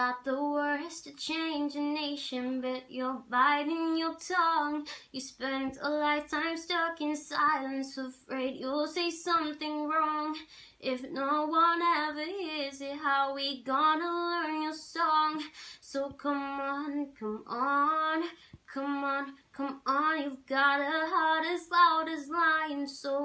Got the words to change a nation, but you're biting your tongue. You spent a lifetime stuck in silence, afraid you'll say something wrong. If no one ever hears it, how we gonna learn your song? So come on, come on, come on, come on. You've got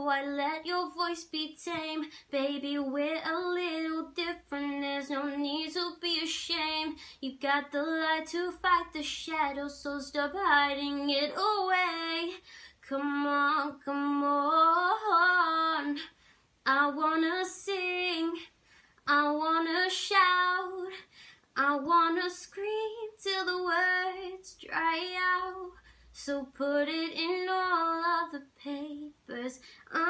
I let your voice be tame. Baby, we're a little different, there's no need to be ashamed. You got the light to fight the shadows, so stop hiding it away. Come on, come on. I wanna sing, I wanna shout, I wanna scream till the words dry out. So put it in all of the I'm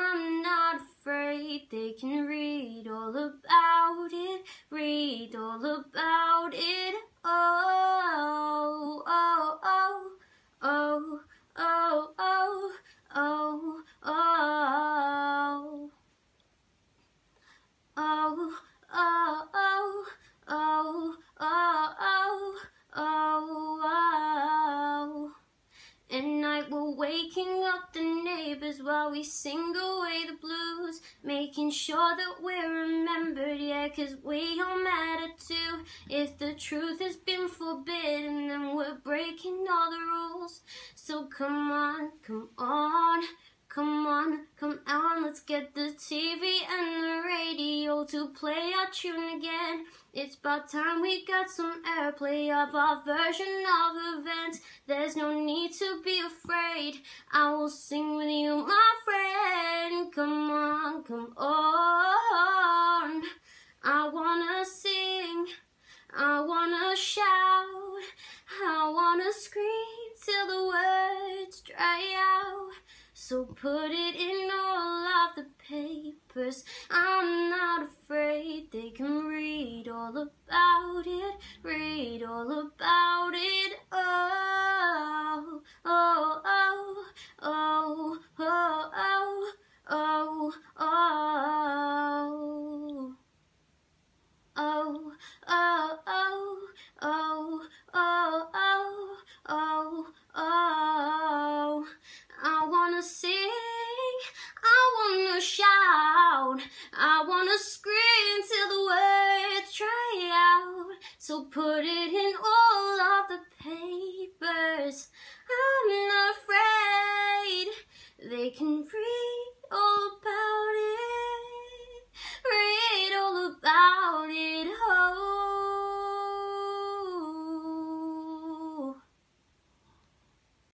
waking up the neighbors while we sing away the blues, making sure that we're remembered, yeah, cause we all matter too. If the truth has been forbidden, then we're breaking all the rules. So come on, come on. Come on, come on, let's get the TV and the radio to play our tune again. It's about time we got some airplay of our version of events. There's no need to be afraid. I will sing with you, my friend. Come on, come on. I wanna sing, I wanna shout, I wanna scream till the words dry out. So put it in all the papers. I'm not afraid they can read all about it, read all about it. Oh, oh, oh, oh, oh, oh, oh, oh. So put it in all of the papers. I'm afraid, they can read all